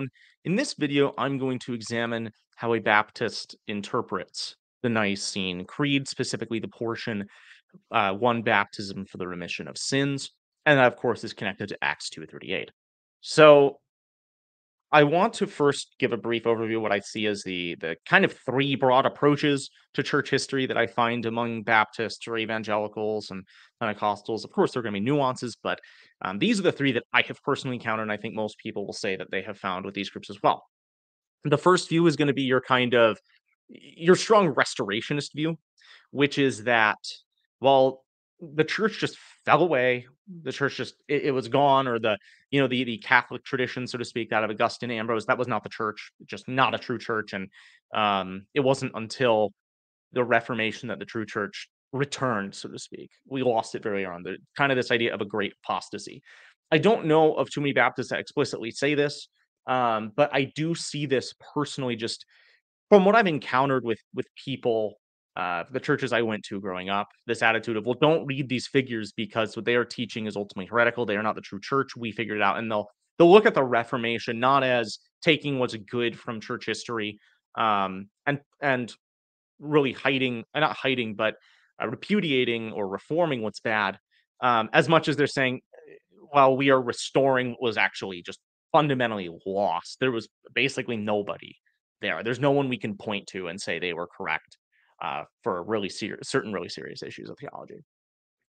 everyone. In this video, I'm going to examine how a Baptist interprets the Nicene Creed, specifically the portion uh, one baptism for the remission of sins, and that, of course, is connected to Acts 2:38. So I want to first give a brief overview of what I see as the the kind of three broad approaches to church history that I find among Baptists or evangelicals and Pentecostals. Of course, there are going to be nuances, but um, these are the three that I have personally encountered, and I think most people will say that they have found with these groups as well. The first view is going to be your kind of your strong restorationist view, which is that while the church just fell away. The church just it, it was gone, or the you know the the Catholic tradition, so to speak, that of Augustine Ambrose, that was not the church, just not a true church, and um, it wasn't until the Reformation that the true church returned, so to speak. We lost it very early. On. The kind of this idea of a great apostasy. I don't know of too many Baptists that explicitly say this, um, but I do see this personally, just from what I've encountered with with people uh, the churches I went to growing up, this attitude of, well, don't read these figures because what they are teaching is ultimately heretical. They are not the true church. We figured it out. And they'll they'll look at the Reformation not as taking what's good from church history um, and and really hiding, uh, not hiding, but uh, repudiating or reforming what's bad, um, as much as they're saying, well, we are restoring what was actually just fundamentally lost. There was basically nobody there. There's no one we can point to and say they were correct uh, for really serious, certain really serious issues of theology.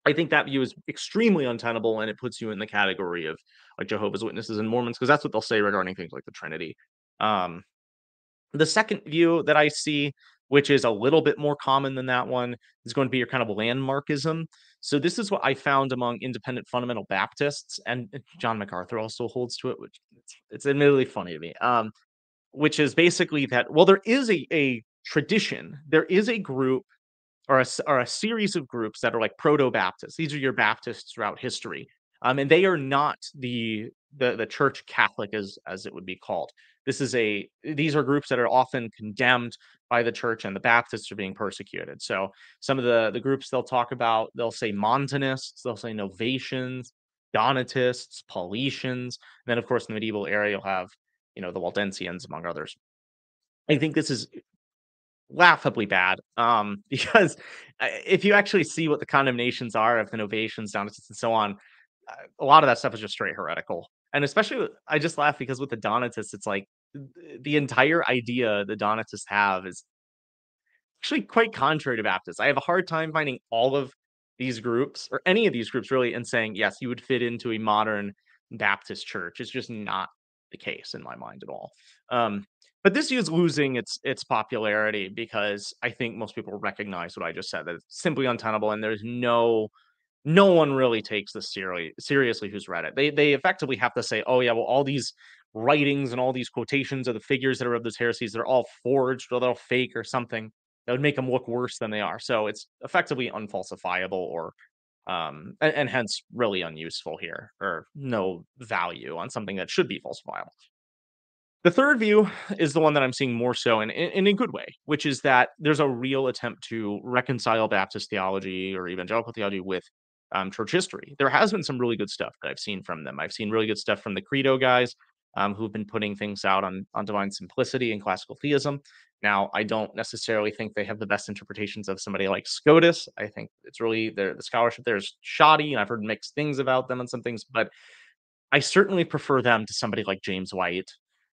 I think that view is extremely untenable, and it puts you in the category of like Jehovah's Witnesses and Mormons because that's what they'll say regarding things like the Trinity. Um, the second view that I see, which is a little bit more common than that one, is going to be your kind of landmarkism. So this is what I found among independent fundamental Baptists, and John MacArthur also holds to it, which it's, it's admittedly funny to me. Um, which is basically that well, there is a a tradition, there is a group or a, or a series of groups that are like proto Baptists. These are your Baptists throughout history, um, and they are not the the the church Catholic as as it would be called. This is a these are groups that are often condemned by the church, and the Baptists are being persecuted. So some of the the groups they'll talk about, they'll say Montanists, they'll say Novatians, Donatists, Paulicians, and then of course in the medieval era you'll have you know the Waldensians among others. I think this is laughably bad um, because uh, if you actually see what the condemnations are of the Novatians, Donatists, and so on, uh, a lot of that stuff is just straight heretical. And especially, I just laugh because with the Donatists, it's like the entire idea the Donatists have is actually quite contrary to Baptists. I have a hard time finding all of these groups or any of these groups really and saying, yes, you would fit into a modern Baptist church. It's just not the case in my mind at all. Um, but this is losing its its popularity because I think most people recognize what I just said that it's simply untenable and there's no no one really takes this seriously seriously who's read it. They they effectively have to say, oh yeah, well all these writings and all these quotations of the figures that are of those heresies, they're all forged or they're all fake or something that would make them look worse than they are. So it's effectively unfalsifiable or um and, and hence really unuseful here or no value on something that should be falsifiable. The third view is the one that I'm seeing more so in, in, in, a good way, which is that there's a real attempt to reconcile Baptist theology or evangelical theology with um, church history. There has been some really good stuff that I've seen from them. I've seen really good stuff from the Credo guys um, who've been putting things out on, on divine simplicity and classical theism. Now, I don't necessarily think they have the best interpretations of somebody like Scotus. I think it's really the scholarship there is shoddy, and I've heard mixed things about them and some things, but I certainly prefer them to somebody like James White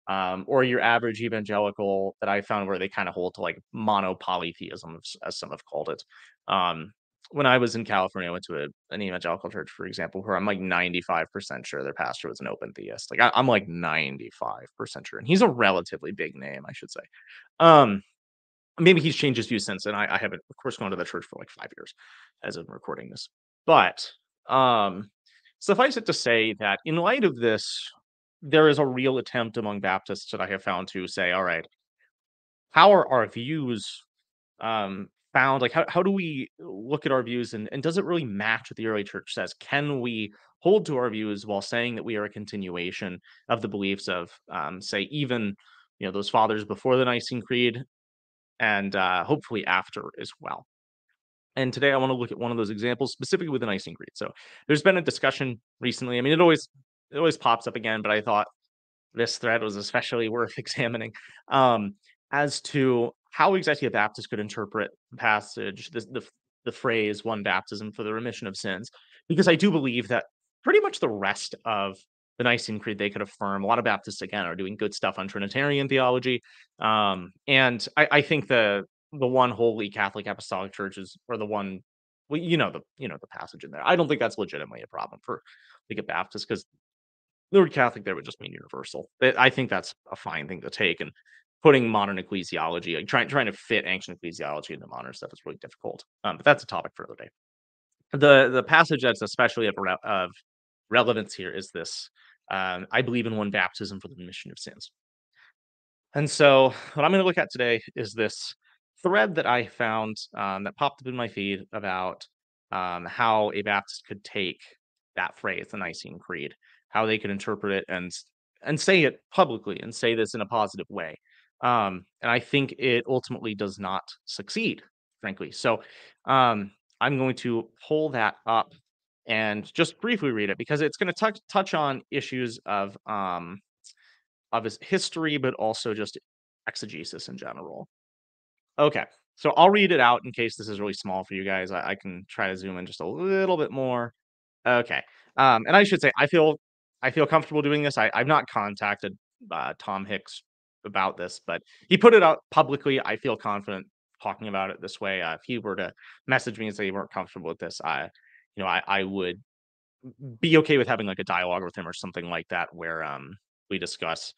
um, or your average evangelical that I found where they kind of hold to like mono polytheism, as some have called it. Um, when I was in California, I went to a, an evangelical church, for example, where I'm like 95% sure their pastor was an open theist. Like I, am like 95% sure. And he's a relatively big name, I should say. Um, maybe he's changed his views since. And I, I haven't, of course, gone to the church for like five years as I'm recording this. But um, suffice it to say that in light of this there is a real attempt among Baptists that I have found to say, all right, how are our views um, found? Like, how, how do we look at our views and, and does it really match what the early church says? Can we hold to our views while saying that we are a continuation of the beliefs of, um, say, even you know those fathers before the Nicene Creed and uh, hopefully after as well? And today I want to look at one of those examples specifically with the Nicene Creed. So there's been a discussion recently. I mean, it always it always pops up again, but I thought this thread was especially worth examining um, as to how exactly a Baptist could interpret the passage, the, the the phrase "one baptism for the remission of sins," because I do believe that pretty much the rest of the Nicene Creed they could affirm. A lot of Baptists again are doing good stuff on Trinitarian theology, um, and I, I think the the one holy Catholic Apostolic Church is or the one well, you know the you know the passage in there. I don't think that's legitimately a problem for like a Baptist because the word Catholic there would just mean universal. I think that's a fine thing to take, and putting modern ecclesiology, like trying trying to fit ancient ecclesiology into modern stuff is really difficult. Um, but that's a topic for another day. The the passage that's especially of, of relevance here is this: um, I believe in one baptism for the remission of sins. And so, what I'm going to look at today is this thread that I found um, that popped up in my feed about um, how a Baptist could take that phrase, the Nicene Creed, how they could interpret it and and say it publicly and say this in a positive way. Um, and I think it ultimately does not succeed, frankly. So um, I'm going to pull that up and just briefly read it because it's going to touch touch on issues of um, of his history, but also just exegesis in general. Okay, so I'll read it out in case this is really small for you guys. I, I can try to zoom in just a little bit more. Okay, um, and I should say I feel I feel comfortable doing this. I, I've not contacted uh, Tom Hicks about this, but he put it out publicly. I feel confident talking about it this way. Uh, if he were to message me and say he weren't comfortable with this, I, you know, I, I would be okay with having like a dialogue with him or something like that where um we discuss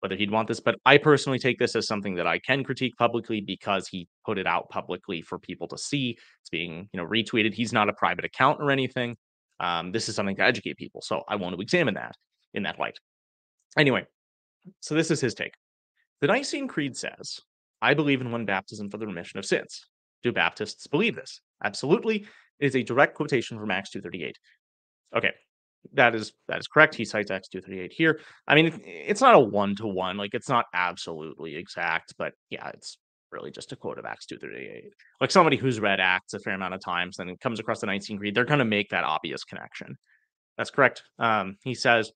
whether he'd want this. But I personally take this as something that I can critique publicly because he put it out publicly for people to see. It's being, you know, retweeted. He's not a private account or anything. Um, this is something to educate people. So I want to examine that in that light. Anyway, so this is his take. The Nicene Creed says, I believe in one baptism for the remission of sins. Do Baptists believe this? Absolutely. It is a direct quotation from Acts 238. Okay, that is that is correct. He cites Acts 238 here. I mean, it's not a one to one, like it's not absolutely exact, but yeah, it's really just a quote of Acts 238. Like somebody who's read Acts a fair amount of times and comes across the Nicene Creed, they're going to make that obvious connection. That's correct. Um, he says,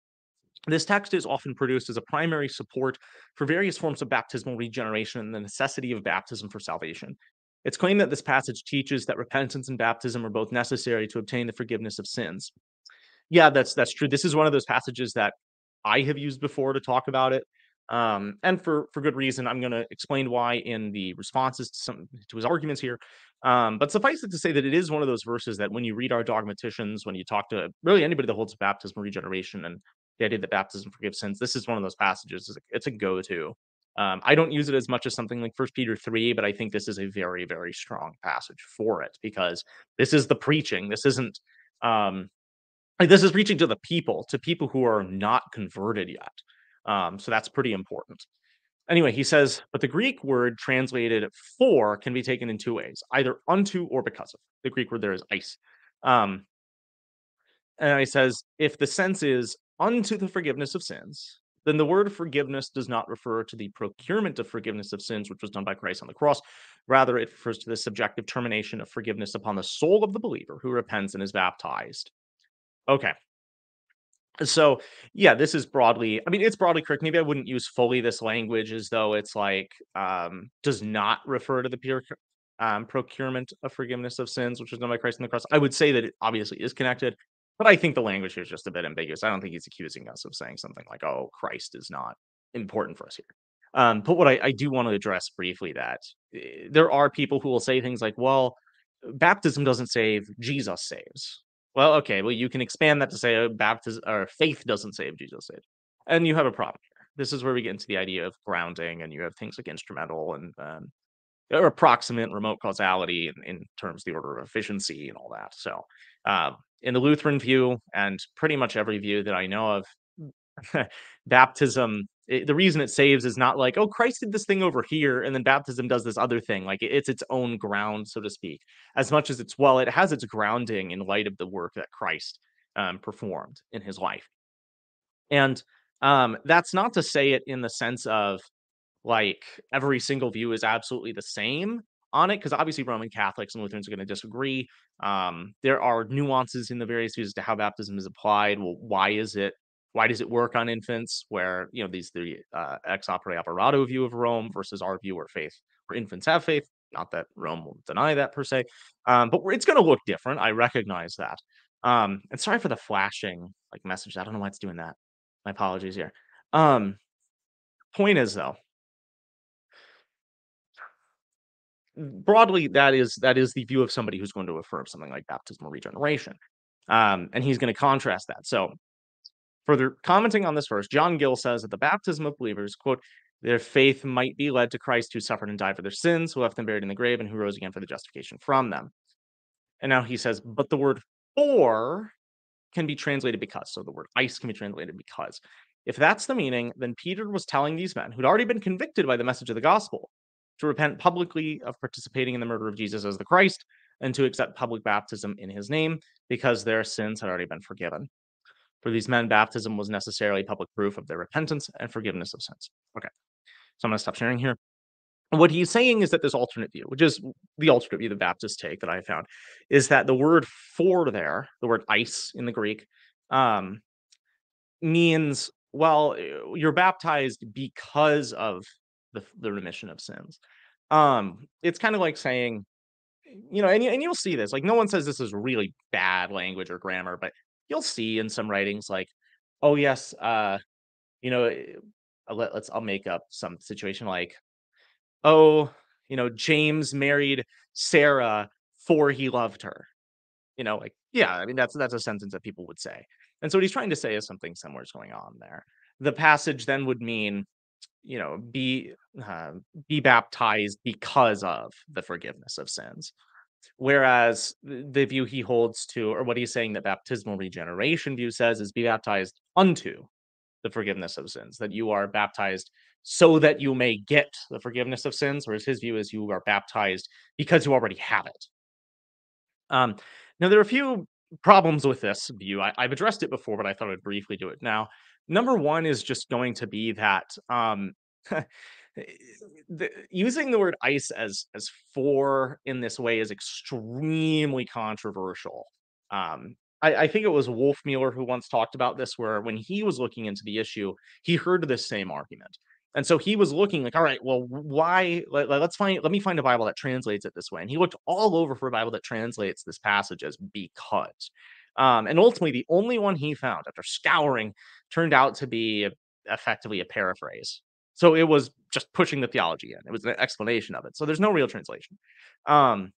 this text is often produced as a primary support for various forms of baptismal regeneration and the necessity of baptism for salvation. It's claimed that this passage teaches that repentance and baptism are both necessary to obtain the forgiveness of sins. Yeah, that's that's true. This is one of those passages that I have used before to talk about it, um, and for for good reason. I'm going to explain why in the responses to some to his arguments here. Um, but suffice it to say that it is one of those verses that when you read our dogmaticians, when you talk to really anybody that holds baptism regeneration and the idea that baptism forgives sins, this is one of those passages. It's a, a go-to. Um, I don't use it as much as something like First Peter three, but I think this is a very very strong passage for it because this is the preaching. This isn't um, this is preaching to the people, to people who are not converted yet. Um, so that's pretty important. Anyway, he says, but the Greek word translated for can be taken in two ways, either unto or because of. The Greek word there is eis. Um, and he says, if the sense is unto the forgiveness of sins, then the word forgiveness does not refer to the procurement of forgiveness of sins, which was done by Christ on the cross. Rather, it refers to the subjective termination of forgiveness upon the soul of the believer who repents and is baptized. Okay. So, yeah, this is broadly I mean, it's broadly correct. Maybe I wouldn't use fully this language as though it's like, um, does not refer to the pure um, procurement of forgiveness of sins, which is done by Christ on the cross. I would say that it obviously is connected, but I think the language here is just a bit ambiguous. I don't think he's accusing us of saying something like, "Oh, Christ is not important for us here." Um, but what I, I do want to address briefly that eh, there are people who will say things like, "Well, baptism doesn't save, Jesus saves." Well, okay, well, you can expand that to say oh, baptism or faith doesn't save, Jesus saved. And you have a problem here. This is where we get into the idea of grounding, and you have things like instrumental and um, or approximate remote causality in, in, terms of the order of efficiency and all that. So, uh, in the Lutheran view, and pretty much every view that I know of, baptism it, the reason it saves is not like oh christ did this thing over here and then baptism does this other thing like it, it's its own ground so to speak as much as it's well it has its grounding in light of the work that christ um, performed in his life. And um, that's not to say it in the sense of like every single view is absolutely the same on it because obviously roman catholics and lutherans are going to disagree. Um, there are nuances in the various views as to how baptism is applied well why is it Why does it work on infants where, you know, these the uh, ex opere operato view of Rome versus our view where faith, where infants have faith? Not that Rome will deny that per se, um, but it's going to look different. I recognize that. Um, and sorry for the flashing like message. I don't know why it's doing that. My apologies here. Um, point is though, broadly that is that is the view of somebody who's going to affirm something like baptismal regeneration um, and he's going to contrast that so further commenting on this verse john gill says that the baptism of believers quote their faith might be led to christ who suffered and died for their sins who left them buried in the grave and who rose again for the justification from them. And now he says but the word for can be translated because. So the word eis can be translated because. If that's the meaning then peter was telling these men who'd already been convicted by the message of the gospel to repent publicly of participating in the murder of Jesus as the Christ, and to accept public baptism in his name because their sins had already been forgiven. For these men, baptism was necessarily public proof of their repentance and forgiveness of sins. Okay, so I'm going to stop sharing here. What he's saying is that this alternate view, which is the alternate view the Baptist take that I found, is that the word for there, the word eis in the Greek, um, means, well, you're baptized because of the, the remission of sins. Um, it's kind of like saying, you know, and, and you'll see this. Like, no one says this is really bad language or grammar, but you'll see in some writings, like, oh yes, uh, you know, eh, let, let's I'll make up some situation like, oh, you know, James married Sarah for he loved her. You know, like, yeah, I mean that's that's a sentence that people would say. And so what he's trying to say is something similar is going on there. The passage then would mean you know, be uh, be baptized because of the forgiveness of sins. Whereas the view he holds to, or what he's saying that baptismal regeneration view says, is be baptized unto the forgiveness of sins, that you are baptized so that you may get the forgiveness of sins, whereas his view is you are baptized because you already have it. Um, now, there are a few problems with this view. I, have addressed it before, but I thought I'd briefly do it now. Number one is just going to be that um, the, using the word eis as as for in this way is extremely controversial. Um, I, I, think it was Wolfmueller who once talked about this, where when he was looking into the issue, he heard this same argument. And so he was looking like, all right, well, why? Let, us find. Let me find a Bible that translates it this way. And he looked all over for a Bible that translates this passage as because. Um, and ultimately, the only one he found after scouring turned out to be effectively a paraphrase. So it was just pushing the theology in. It was an explanation of it. So there's no real translation. Um,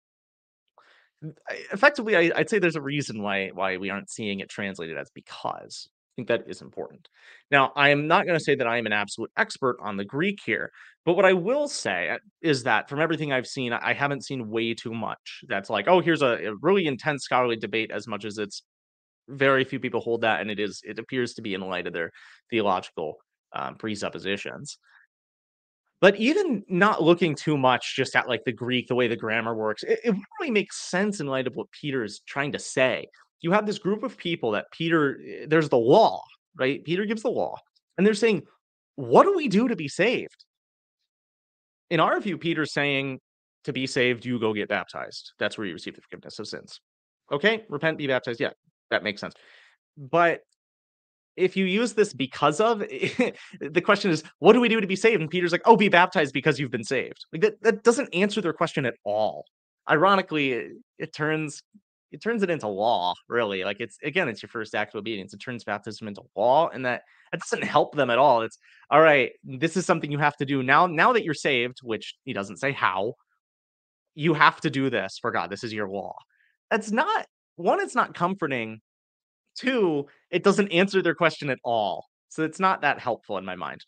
effectively, I, would say there's a reason why why we aren't seeing it translated as because. I think that is important. Now, I am not going to say that I am an absolute expert on the Greek here, but what I will say uh, is that from everything I've seen, I haven't seen way too much that's like, oh, here's a, a really intense scholarly debate as much as it's very few people hold that, and it is it appears to be in light of their theological um, presuppositions. But even not looking too much just at like the Greek, the way the grammar works, it, it really makes sense in light of what Peter is trying to say. You have this group of people that Peter, eh, there's the law, right? Peter gives the law, and they're saying, what do we do to be saved? In our view, Peter's saying, to be saved, you go get baptized. That's where you receive the forgiveness of sins. Okay, repent, be baptized. Yeah, that makes sense. But if you use this because of the question is what do we do to be saved? And peter's like oh be baptized because you've been saved. Like that, that doesn't answer their question at all. Ironically it, it turns it turns it into law really. Like it's again it's your first act of obedience. It turns baptism into law and that that doesn't help them at all. It's all right this is something you have to do now now that you're saved which he doesn't say how you have to do this for god. This is your law. That's not one it's not comforting Two, it doesn't answer their question at all. So it's not that helpful in my mind.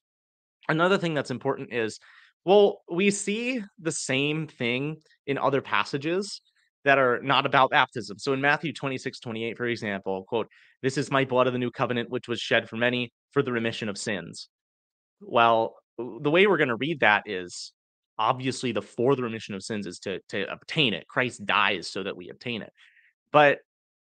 Another thing that's important is well, we see the same thing in other passages that are not about baptism. So in Matthew 26, 28, for example, quote, This is my blood of the new covenant, which was shed for many for the remission of sins. Well, the way we're going to read that is obviously the for the remission of sins is to, to obtain it. Christ dies so that we obtain it. But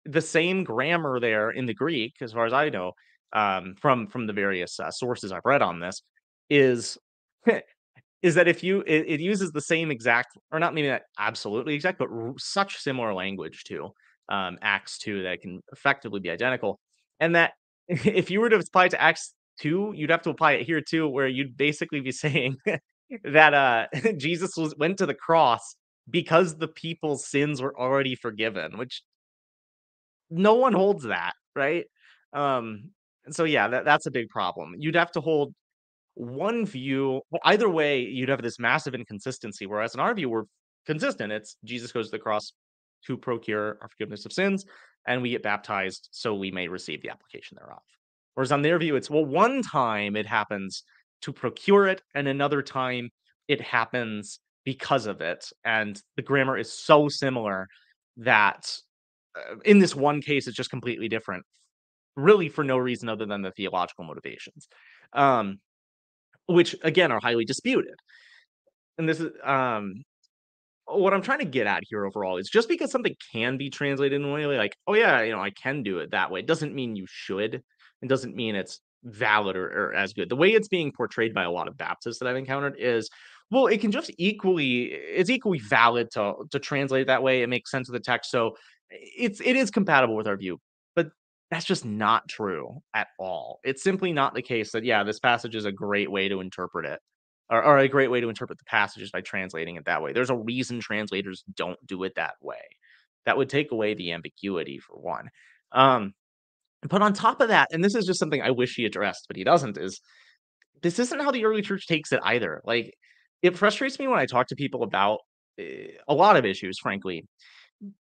the same grammar there in the Greek, as far as I know, um, from from the various uh, sources I've read on this, is is that if you it, it, uses the same exact or not maybe not absolutely exact, but r- such similar language to um, Acts two that can effectively be identical, and that if you were to apply it to Acts 2, you'd have to apply it here too, where you'd basically be saying that, uh, Jesus was went to the cross because the people's sins were already forgiven, which no one holds that, right? Um, and so, yeah, that that's a big problem. You'd have to hold one view either way, you'd have this massive inconsistency, whereas in our view, we're consistent. It's Jesus goes to the cross to procure our forgiveness of sins, and we get baptized so we may receive the application thereof. Whereas on their view, it's well, one time it happens to procure it, and another time it happens because of it. And the grammar is so similar that in this one case, it's just completely different, really for no reason other than the theological motivations. Um, which again are highly disputed. And this is um what I'm trying to get at here overall is just because something can be translated in a way like, oh yeah, you know, I can do it that way, it doesn't mean you should. It doesn't mean it's valid or, or as good. The way it's being portrayed by a lot of Baptists that I've encountered is, well, it can just equally it's equally valid to to translate that way. It makes sense of the text. So it's it is compatible with our view. But that's just not true at all. It's simply not the case that, yeah, this passage is a great way to interpret it, or, or a great way to interpret the passages by translating it that way. There's a reason translators don't do it that way. That would take away the ambiguity for one. Um, but on top of that, and this is just something I wish he addressed, but he doesn't, is this isn't how the early church takes it either. Like, it frustrates me when I talk to people about uh, a lot of issues, frankly,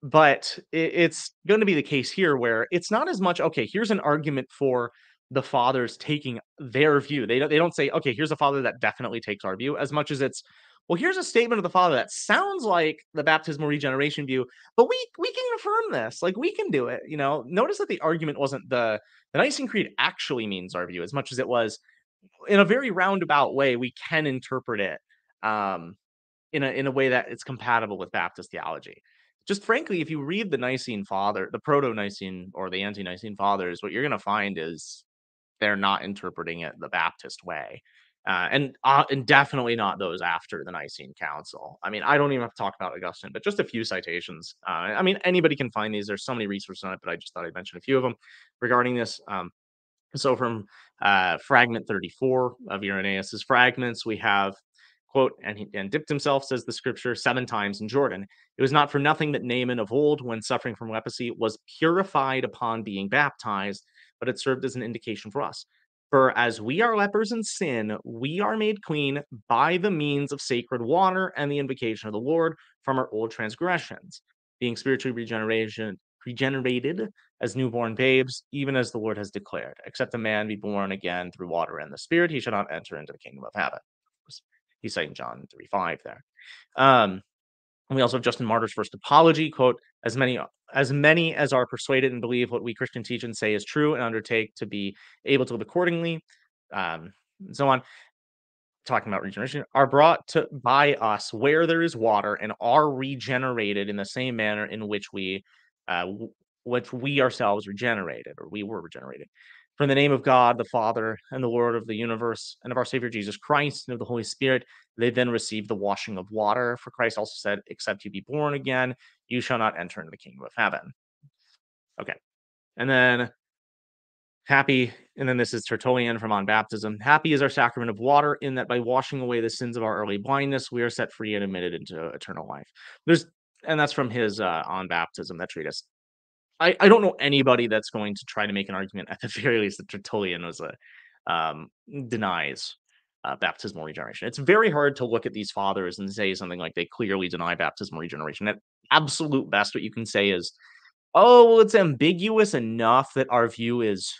but it's going to be the case here where it's not as much okay here's an argument for the fathers taking their view. They don't they don't say okay here's a father that definitely takes our view as much as it's well here's a statement of the father that sounds like the baptismal regeneration view but we we can affirm this like we can do it you know? Notice that the argument wasn't the the nicene creed actually means our view as much as it was in a very roundabout way we can interpret it um in a in a way that it's compatible with baptist theology just frankly, if you read the Nicene Father, the Proto-Nicene or the Ante Nicene Fathers, what you're going to find is they're not interpreting it the Baptist way, uh, and uh, and definitely not those after the Nicene Council. I mean, I don't even have to talk about Augustine, but just a few citations. Uh, I mean, anybody can find these. There's so many resources on it, but I just thought I'd mention a few of them regarding this. Um, so from uh, fragment 34 of Irenaeus's fragments, we have quote, and, he, and dipped himself, says the scripture, seven times in Jordan. It was not for nothing that Naaman of old, when suffering from leprosy, was purified upon being baptized, but it served as an indication for us. For as we are lepers in sin, we are made clean by the means of sacred water and the invocation of the Lord from our old transgressions, being spiritually regeneration, regenerated as newborn babes, even as the Lord has declared. Except a man be born again through water and the Spirit, he shall not enter into the kingdom of heaven. He's citing John 3 5 there. Um, we also have Justin Martyr's first apology, quote, as many as many as are persuaded and believe what we Christian teach and say is true and undertake to be able to live accordingly, um, and so on. Talking about regeneration, are brought to by us where there is water and are regenerated in the same manner in which we, uh, which we ourselves regenerated or we were regenerated. From the name of God, the Father, and the Lord of the universe, and of our Savior Jesus Christ, and of the Holy Spirit, they then receive the washing of water. For Christ also said, Except you be born again, you shall not enter into the kingdom of heaven. Okay. And then happy, and then this is Tertullian from On Baptism. Happy is our sacrament of water, in that by washing away the sins of our early blindness, we are set free and admitted into eternal life. There's and that's from his uh, on baptism that treatise I, I don't know anybody that's going to try to make an argument at the very least that Tertullian was a um, denies uh, baptismal regeneration. It's very hard to look at these fathers and say something like they clearly deny baptismal regeneration. At absolute best, what you can say is, oh, well, it's ambiguous enough that our view is,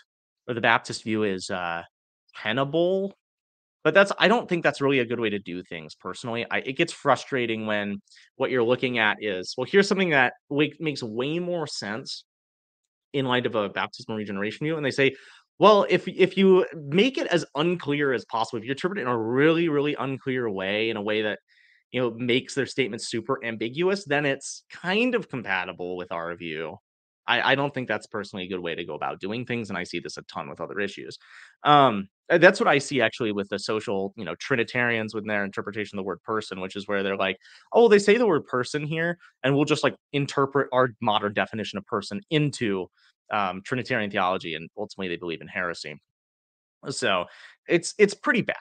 or the Baptist view is uh, tenable. But that's I don't think that's really a good way to do things personally. I, it gets frustrating when what you're looking at is well, here's something that makes way more sense in light of a baptismal regeneration view, and they say, well, if if you make it as unclear as possible, if you interpret it in a really really unclear way, in a way that you know makes their statement super ambiguous, then it's kind of compatible with our view. I, I don't think that's personally a good way to go about doing things, and I see this a ton with other issues. Um, that's what I see actually with the social, you know, Trinitarians with their interpretation of the word person, which is where they're like, oh, they say the word person here, and we'll just like interpret our modern definition of person into um, Trinitarian theology, and ultimately they believe in heresy. So it's it's pretty bad.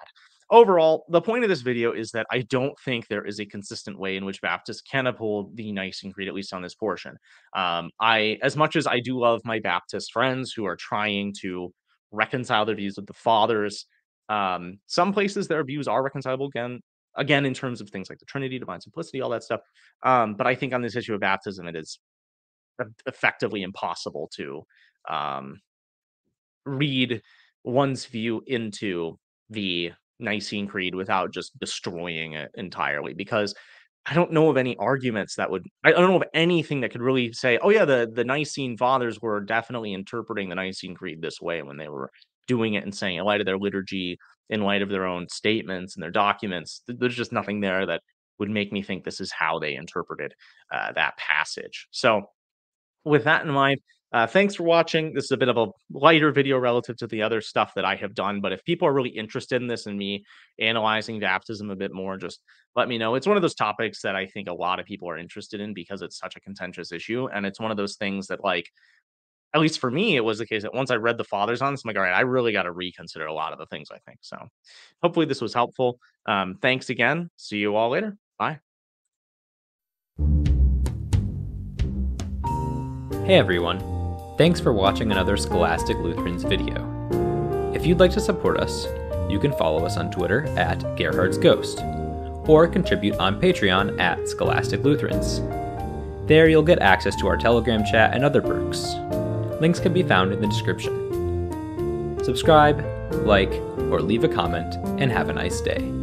Overall, the point of this video is that I don't think there is a consistent way in which Baptists can uphold the Nicene Creed, at least on this portion. Um, I, as much as I do love my Baptist friends who are trying to reconcile their views with the fathers, um, some places their views are reconcilable again, again in terms of things like the Trinity, divine simplicity, all that stuff. Um, but I think on this issue of baptism, it is effectively impossible to um, read one's view into the Nicene Creed without just destroying it entirely. Because I don't know of any arguments that would I don't know of anything that could really say, oh yeah, the the Nicene fathers were definitely interpreting the Nicene Creed this way when they were doing it and saying in light of their liturgy, in light of their own statements and their documents. There's just nothing there that would make me think this is how they interpreted uh, that passage. So with that in mind, uh, thanks for watching. This is a bit of a lighter video relative to the other stuff that I have done. But if people are really interested in this and me analyzing baptism a bit more, just let me know. It's one of those topics that I think a lot of people are interested in because it's such a contentious issue. And it's one of those things that, like, at least for me, it was the case that once I read the fathers on this, I'm like, all right, I really got to reconsider a lot of the things I think. So hopefully this was helpful. Um, thanks again. See you all later. Bye. Hey everyone, thanks for watching another Scholastic Lutherans video. If you'd like to support us, you can follow us on Twitter at Gerhard's Ghost, or contribute on Patreon at Scholastic Lutherans. There you'll get access to our Telegram chat and other perks. Links can be found in the description. Subscribe, like, or leave a comment, and have a nice day.